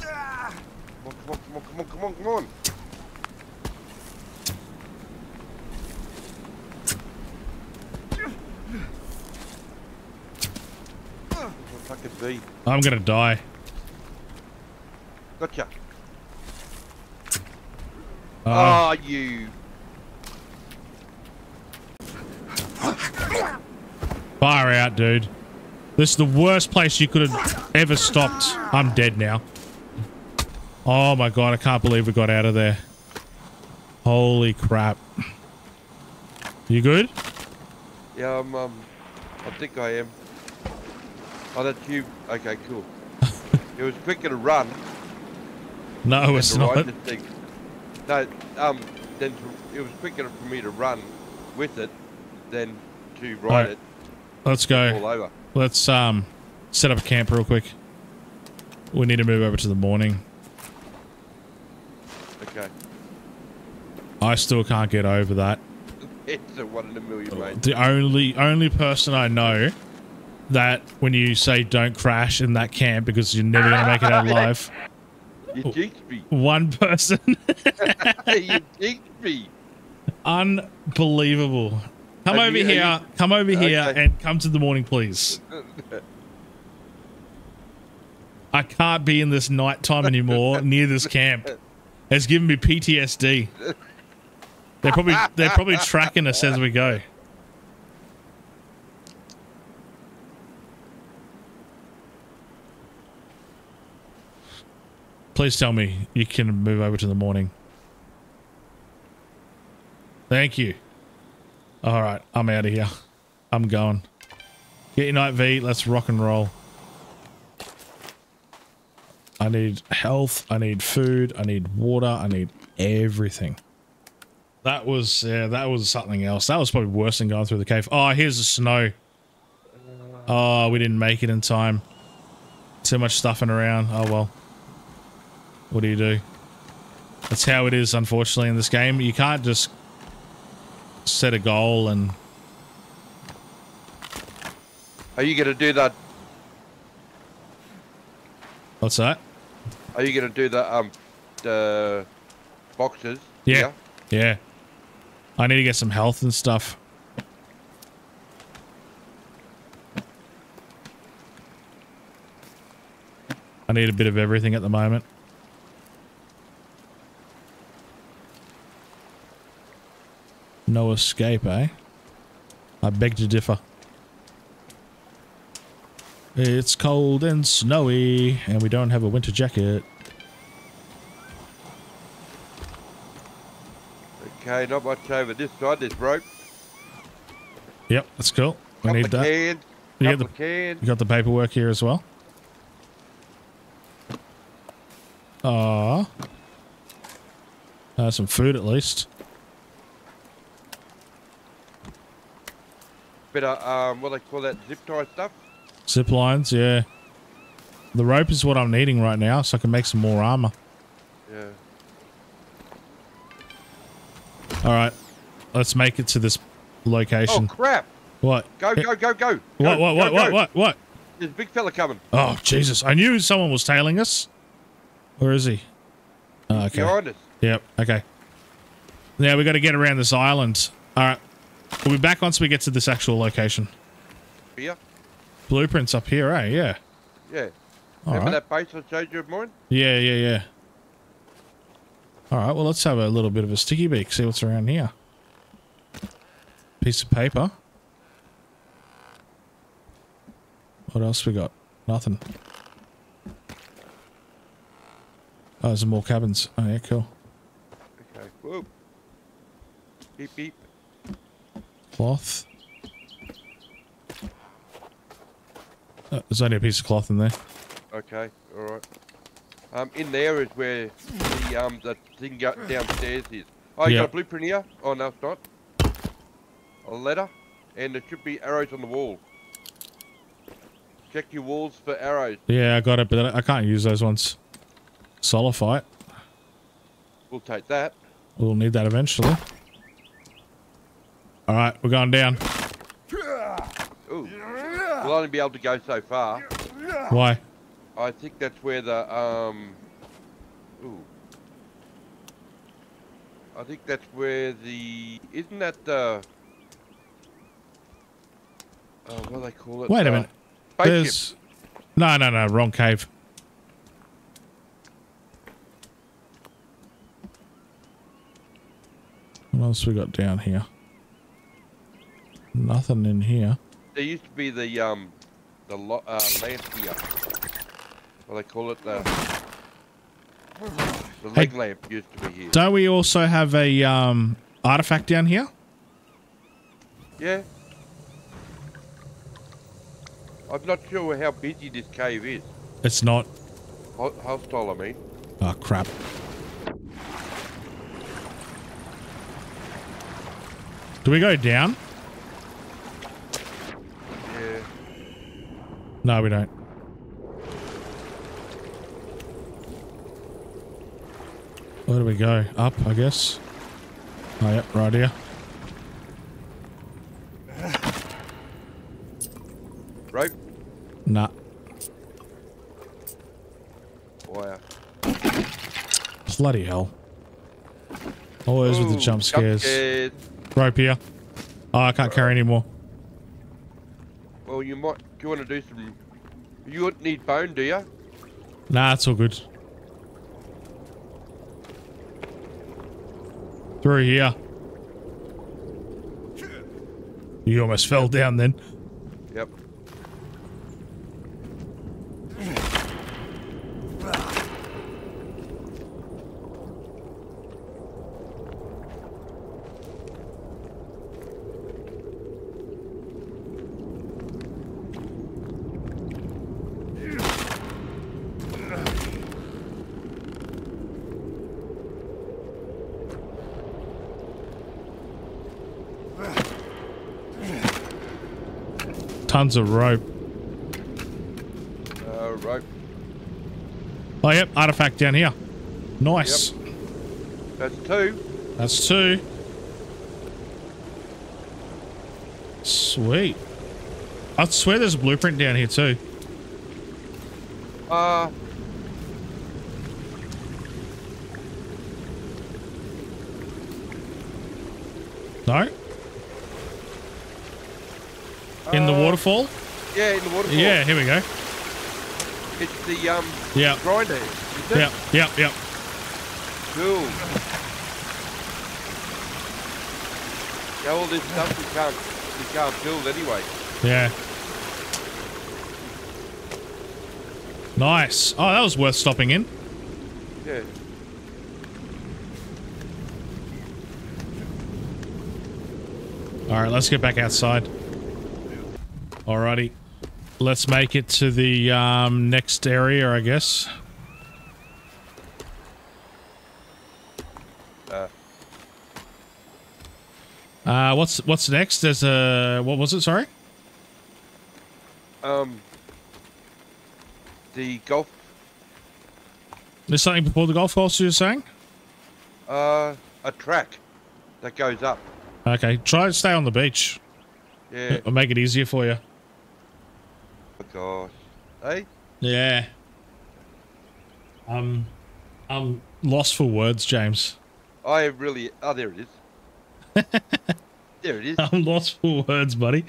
come on, come on, come on, come on, come on, come on. Where's my fucking V. I'm gonna die. Gotcha. Oh, Ah, you. fire out, dude. This is the worst place you could have ever stopped. I'm dead now. Oh my god, I can't believe we got out of there. Holy crap. You good? Yeah, I'm, um, I think I am. Oh, that's you. Okay, cool. it was quicker to run No, it's not. No, um, then to, it was quicker for me to run with it than to ride Alright. it Let's go. all over. Let's um set up a camp real quick. We need to move over to the morning. Okay. I still can't get over that. It's a one in a million, mate. The only only person I know that when you say don't crash in that camp because you're never going to make it out alive, You jinxed me. one person, you jinxed me. unbelievable. Come Are over you- here, come over here and come to the morning, please. I can't be in this nighttime anymore near this camp. It's giving me PTSD. They're probably they're probably tracking us as we go. Please tell me you can move over to the morning. Thank you. All right, I'm out of here. I'm going. Get your Knight V. Let's rock and roll. I need health. I need food. I need water. I need everything. That was yeah. That was something else. That was probably worse than going through the cave. Oh, here's the snow. Oh, we didn't make it in time. Too much stuffing around. Oh well. What do you do? That's how it is, unfortunately, in this game. You can't just set a goal and Are you gonna do that? what's that? Are you gonna do the um the boxes? Yeah. Yeah. I need to get some health and stuff. I need a bit of everything at the moment. No escape, eh? I beg to differ. It's cold and snowy, and we don't have a winter jacket. Okay, not much over this side. this rope. Yep, that's cool. We couple need that. Cans, You the-. You got the paperwork here as well? Ah. Uh, some food at least. Bit of um, what they call that zip tie stuff. Zip lines, yeah. The rope is what I'm needing right now so I can make some more armor. Yeah. Alright. Let's make it to this location. Oh crap! what? Go, go, go, go! What, Go, what, go, what, what, go. what, what? There's a big fella coming. Oh, Jesus. I knew someone was tailing us. Where is he? Oh, okay. Behind us. Yep. Okay. Now we got to get around this island. All right. We'll be back once we get to this actual location. Here. Blueprints up here, eh? Yeah. Yeah. All Remember right. that base I showed you of mine? Yeah, yeah, yeah. All right. Well, let's have a little bit of a sticky beak. See what's around here. Piece of paper. What else we got? Nothing. Oh, there's some more cabins. Oh, yeah, cool. Okay. Whoa. Beep beep. Cloth. Oh, there's only a piece of cloth in there. Okay. All right. Um, in there is where the um the thing downstairs is. Oh, you Yeah. got a blueprint here? Oh no, it's not. A letter, and there should be arrows on the wall. Check your walls for arrows. Yeah, I got it, but I can't use those ones. Solar fight. We'll take that. We'll need that eventually. All right, we're going down. Ooh. We'll only be able to go so far. Why? I think that's where the um. Ooh. I think that's where the isn't that the. Oh, what do they call it? Wait a Uh, minute. There's no, no, no, wrong cave. What else we got down here? Nothing in here. There used to be the um, the lo- uh, lamp here. What they call it? The the Hey. leg lamp used to be here. Don't we also have a um artifact down here? Yeah. I'm not sure how busy this cave is. It's not. Ho- Hostile, I mean. Oh crap. Do we go down? Yeah. No, we don't. Where do we go? Up, I guess. Oh, yep, right here. Rope? Nah. Wire. Bloody hell. Always with the jump scares. scares. Rope here. Oh, I can't carry anymore. You want to do some? You wouldn't need bone, do you? Nah, it's all good. Through here. You almost fell down then. Yep. Tons of rope. Uh, rope. Oh, yep, artifact down here. Nice. That's two. That's two. Sweet. I swear there's a blueprint down here too. Uh, No? In the uh, waterfall? Yeah, in the waterfall. Yeah, here we go. It's the um Yeah. grinder. Is it? Yep, yep, yep. Cool. Yeah, all this stuff we can't we can't build anyway. Yeah. Nice. Oh, that was worth stopping in. Yeah. All right, let's get back outside. Alrighty. Let's make it to the um, next area, I guess. Uh, Uh, what's what's next? There's a what was it? Sorry. um. The golf. There's something before the golf course you were saying? Uh, a track that goes up. Okay, try to stay on the beach. Yeah. It'll make it easier for you gosh. Hey? Yeah. Um, I'm lost for words, James. I really. Oh, there it is. there it is. I'm lost for words, buddy.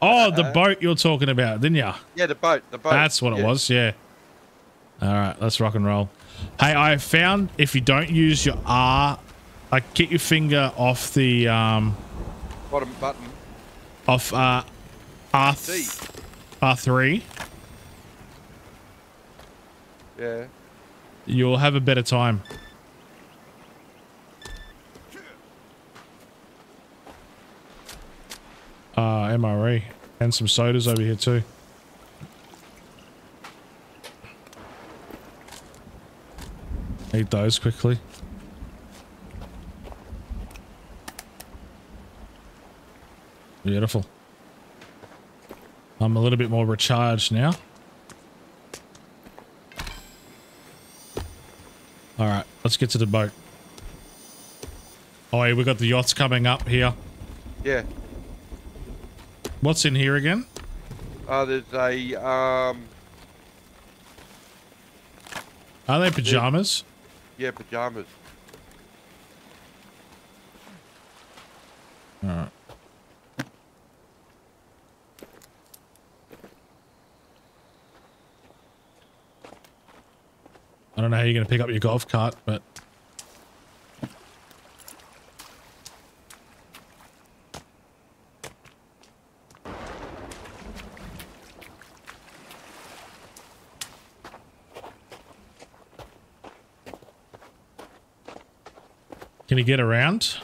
Oh, uh, the boat you're talking about, didn't you? Yeah, the boat. The boat. That's what yeah. it was. Yeah. All right, let's rock and roll. Hey, I found if you don't use your R, like get your finger off the um, bottom button, off uh, R. Uh, R3. Yeah. You'll have a better time. Uh, MRE. And some sodas over here too. Eat those quickly. Beautiful. I'm a little bit more recharged now. All right, let's get to the boat. Oh, yeah, we got the yachts coming up here. Yeah. What's in here again? Uh, there's a um. Are they pajamas? Yeah, pajamas. All right. I don't know how you're going to pick up your golf cart, but Can you get around?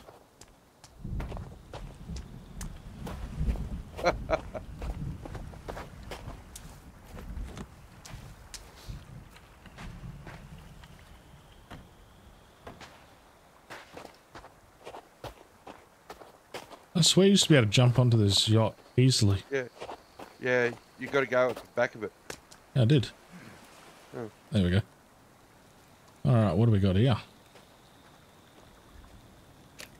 Swear you used to be able to jump onto this yacht easily. Yeah. Yeah. You got to go at the back of it. Yeah, I did. Oh. There we go. All right, what do we got here?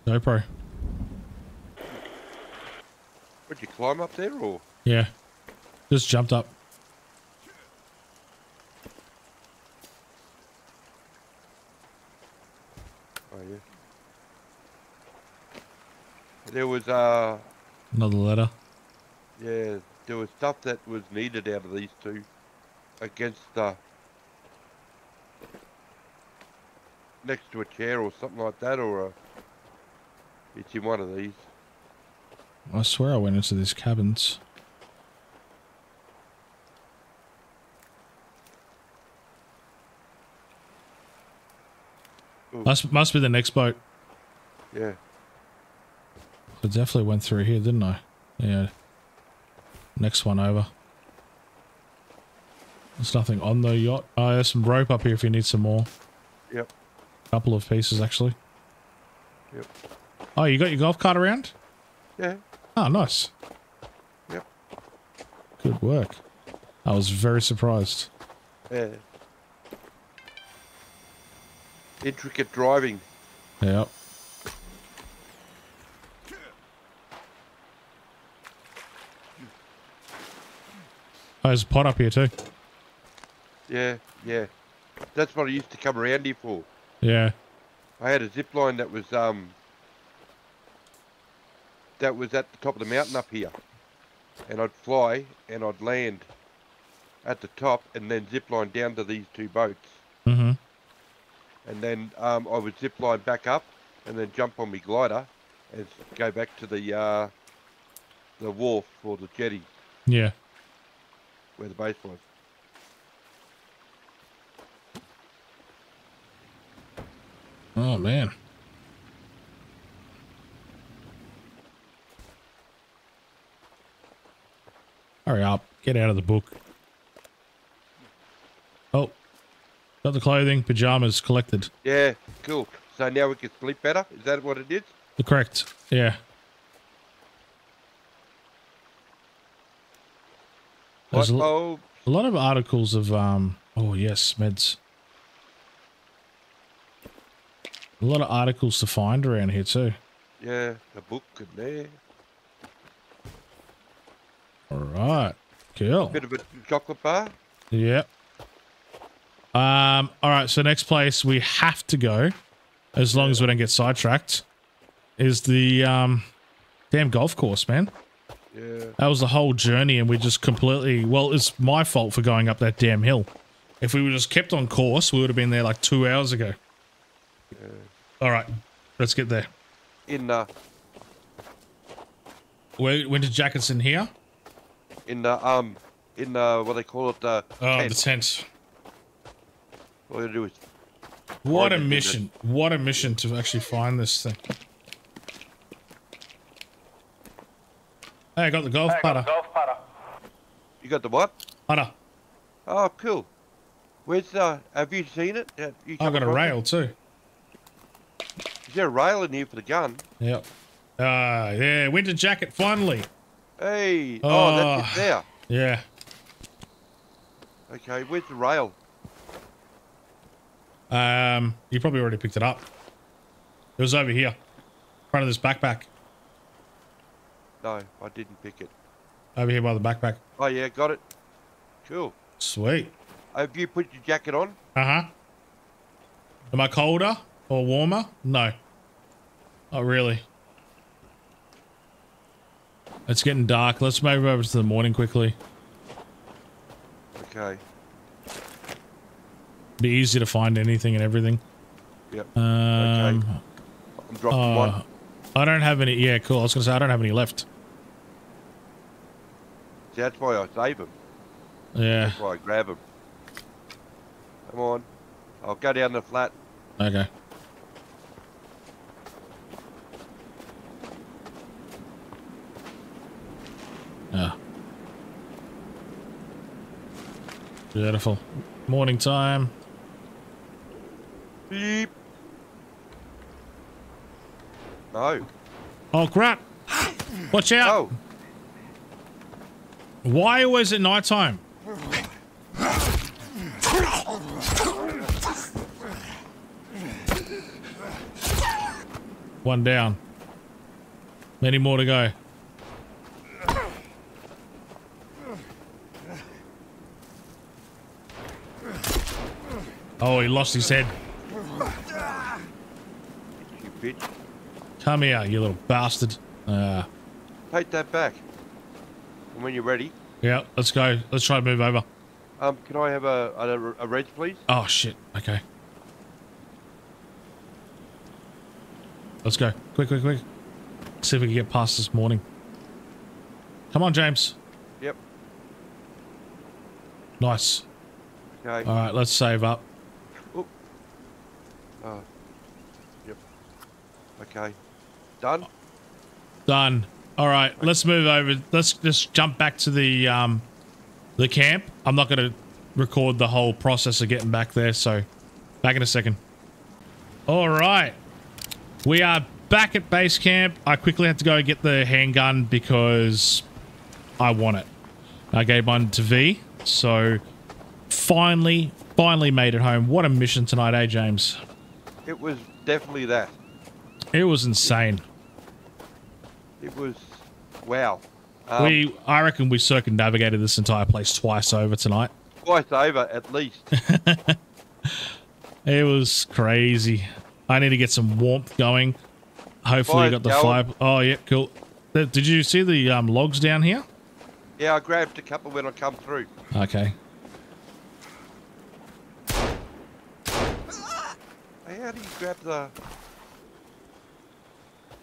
GoPro. Would you climb up there or? Yeah. Just jumped up. Oh yeah. There was uh Another letter. yeah, there was stuff that was needed out of these two against uh next to a chair or something like that or a, it's in one of these. I swear I went into these cabins. Ooh, Must must be the next boat. yeah. I definitely went through here, didn't I? Yeah. Next one over. There's nothing on the yacht. Oh, there's some rope up here if you need some more. Yep. Couple of pieces actually. Yep. Oh, you got your golf cart around? Yeah. Oh, nice. Yep. Good work. I was very surprised. Yeah. Intricate driving. Yep. Oh, there's a pot up here too. Yeah, yeah. That's what I used to come around here for. Yeah. I had a zip line that was um that was at the top of the mountain up here. And I'd fly and I'd land at the top and then zip line down to these two boats. Mm-hmm. And then um, I would zip line back up and then jump on my glider and go back to the uh, the wharf or the jetty Yeah. Where the base was. Oh man. Hurry up. Get out of the book. Oh. Got the clothing, pajamas collected. Yeah, cool. So now we can sleep better? Is that what it is? The correct. Yeah. There's a, a lot of articles of um oh yes, meds. A lot of articles to find around here too. yeah, a book in there. Alright. Cool. Bit of a chocolate bar. Yep. Um, alright, so next place we have to go, as long as we don't get sidetracked, is the um damn golf course, man. Yeah. That was the whole journey and we just completely well, it's my fault for going up that damn hill. If we were just kept on course, we would have been there like two hours ago. Alright, let's get there. In uh Where winter jackets in here? in the um in the what they call it uh Oh, tent. the tent. All you do is What a mission. What a mission to actually find this thing. Hey, I got the golf putter. golf putter. you got the what? Putter. Oh, cool. Where's the? Have you seen it? Have you I come got a across it? rail too. Is there a rail in here for the gun? Yep. Ah, yeah, winter jacket finally. Hey. Oh, that's Oh. it there. Yeah. Okay. Where's the rail? Um, you probably already picked it up. It was over here, in front of this backpack. No, I didn't pick it. Over here by the backpack. Oh yeah, got it. Cool. Sweet. Have you put your jacket on? Uh huh. Am I colder or warmer? No. Not really. It's getting dark. Let's move over to the morning quickly. Okay. Be easy to find anything and everything. Yep. Um, I'm dropping uh, one. I don't have any. Yeah, cool. I was gonna say I don't have any left. See, that's why I save them. Yeah. That's why I grab them. Come on. I'll go down the flat. Okay. Yeah. Beautiful. Morning time. Beep. No. Oh crap! Watch out! Oh. Why was it night time? One down. Many more to go. Oh, he lost his head. You bitch. Come here, you little bastard. Uh, Take that back. And when you're ready, yeah, let's go. Let's try to move over. um, can I have a, a, a reg, please? Oh, shit. Okay. Let's go. Quick, quick, quick. See if we can get past this morning. Come on, James. Yep. Nice. Okay. All right, let's save up. Oh. Yep. Okay. Done? Done. All right, let's move over. Let's just jump back to the um, the camp. I'm not going to record the whole process of getting back there, so back in a second. All right, we are back at base camp. I quickly had to go get the handgun because I want it. I gave mine to V, so finally, finally made it home. What a mission tonight, eh, James? It was definitely that. It was insane. It was, wow. Um, we, I reckon, we circumnavigated this entire place twice over tonight. twice over at least. It was crazy. I need to get some warmth going. Hopefully, I Fire's got the going. fire. Oh, yeah, cool. Did you see the um, logs down here? yeah, I grabbed a couple when I come through. Okay. How do you grab the...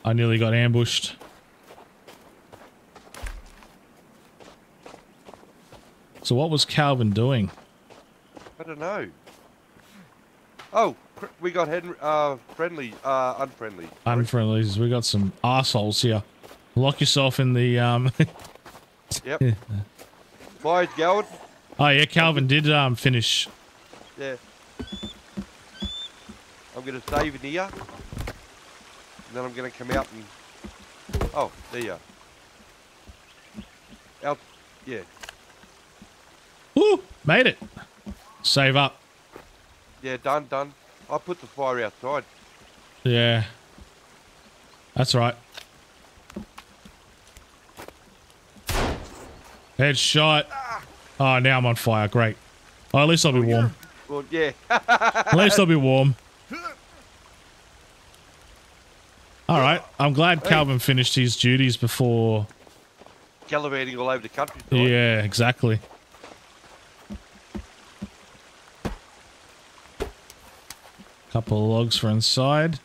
I nearly got ambushed. So, what was Kelvin doing? I don't know. Oh, we got Henry, uh, friendly, uh, unfriendly. Unfriendlies. We got some assholes here. Lock yourself in the. um. Yep. Mine's going. oh yeah, Kelvin did um finish. Yeah. I'm gonna save in here. And then I'm gonna come out and... Oh, there you are. Out... Yeah. Woo! Made it. Save up. Yeah, done, done. I put the fire outside. Yeah. That's right. Headshot. Oh, now I'm on fire. Great. Oh, at least I'll be warm. Well, yeah. At least I'll be warm. All right. I'm glad Kelvin finished his duties before. Gallivanting all over the countryside. Yeah, exactly. Couple of logs for inside.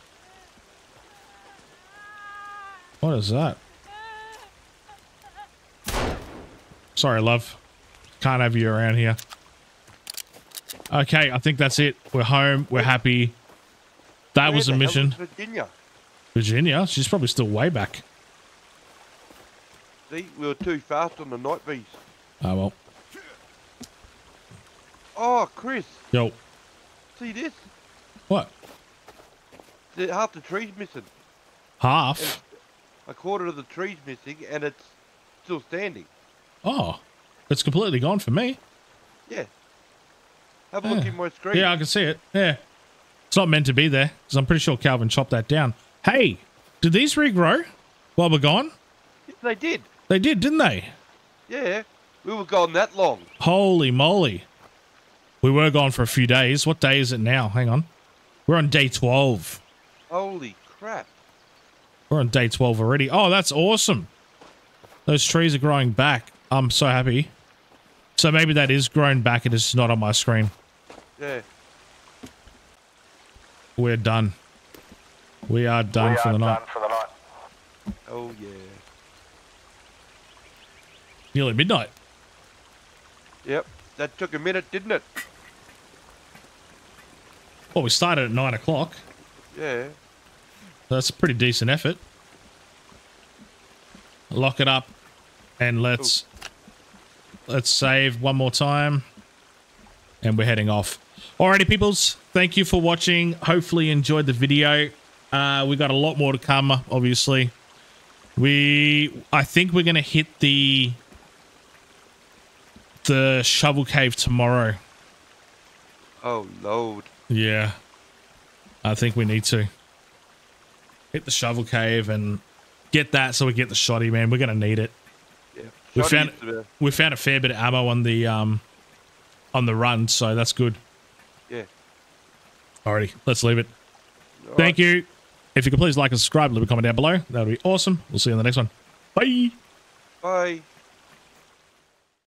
What is that? Sorry, love. Can't have you around here. Okay, I think that's it. We're home. We're happy. That Where was the a mission. Virginia. Virginia? She's probably still way back. See, we were too fast on the Knight Vs. Oh, ah, well. Oh, Chris, Yo. see this? What? The, half the tree's missing. Half? A quarter of the tree's missing, and it's still standing. Oh. It's completely gone for me. Yeah. Have a look in my screen. Yeah, I can see it. Yeah. It's not meant to be there because I'm pretty sure Kelvin chopped that down. Hey, did these regrow while we're gone? Yes, they did. They did, didn't they? Yeah. We were gone that long. Holy moly. We were gone for a few days. What day is it now? Hang on. We're on day 12. Holy crap. We're on day 12 already. Oh, that's awesome. Those trees are growing back. I'm so happy. So maybe that is grown back. And It is not on my screen. Yeah. We're done. We are done we for are the night. done for the night. Oh, yeah. Nearly midnight. Yep. That took a minute, didn't it? Well, we started at 9 o'clock. Yeah. That's a pretty decent effort. Lock it up and let's let's save one more time. And we're heading off. Alrighty, peoples. Thank you for watching. Hopefully you enjoyed the video. Uh, we got a lot more to come, obviously. We I think we're gonna hit the the shovel cave tomorrow. Oh, Lord. Yeah. I think we need to hit the shovel cave and get that so we get the shotty, man. We're gonna need it. Yeah. We found we found a fair bit of ammo on the um on the run, so that's good. Yeah. Alrighty, let's leave it. Thank you. If you could please like and subscribe, leave a comment down below. That would be awesome. We'll see you in the next one. Bye. Bye.